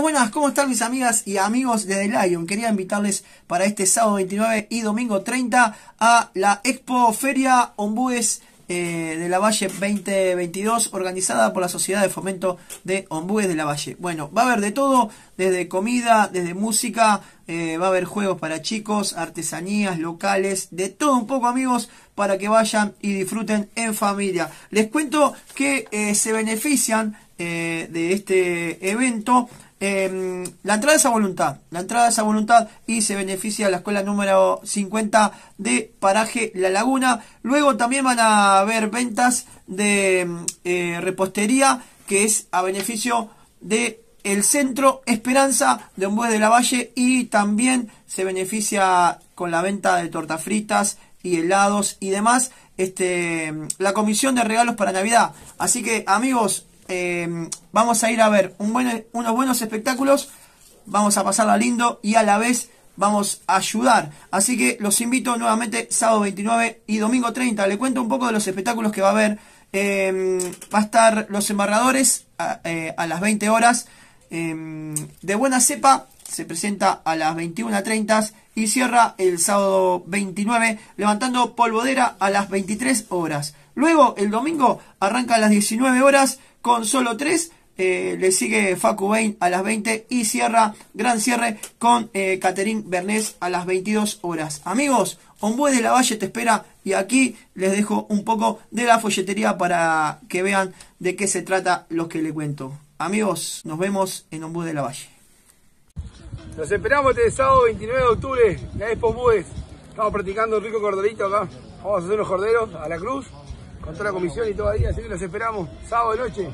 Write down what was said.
Buenas, ¿cómo están mis amigas y amigos de The Lion? Quería invitarles para este sábado 29 y domingo 30 a la Expo Feria Ombúes eh, de la Valle 2022 organizada por la Sociedad de Fomento de Ombúes de la Valle. Bueno, va a haber de todo, desde comida, desde música, eh, va a haber juegos para chicos, artesanías locales, de todo un poco amigos para que vayan y disfruten en familia. Les cuento que eh, se benefician de este evento Em, la entrada es a voluntad, la entrada es a voluntad y se beneficia la escuela número 50 de Paraje La Laguna. Luego también van a haber ventas de em, eh, repostería que es a beneficio de el centro Esperanza de Ombúes de la Valle y también se beneficia con la venta de tortas fritas y helados y demás este la comisión de regalos para Navidad. Así que amigos, Em, vamos a ir a ver unos buenos espectáculos, vamos a pasarla lindo y a la vez vamos a ayudar. Así que los invito nuevamente sábado 29 y domingo 30. Le cuento un poco de los espectáculos que va a haber. Em, va a estar Los Embarradores a, eh, las 20 horas. Em, de Buena Cepa se presenta a las 21.30 y cierra el sábado 29 levantando polvodera a las 23 horas. Luego el domingo arranca a las 19 horas con solo 3. Eh, le sigue Facu Bain a las 20 y cierra, gran cierre con eh, Bernés a las 22 horas. Amigos, Ombue de la Valle te espera y aquí les dejo un poco de la folletería para que vean de qué se trata lo que le cuento. Amigos, nos vemos en Ombue de la Valle. Los esperamos este sábado 29 de octubre, la Expo Ombúes. Estamos practicando un rico corderito acá. Vamos a hacer unos corderos a la cruz con toda la comisión y todo ahí, así que los esperamos sábado de noche.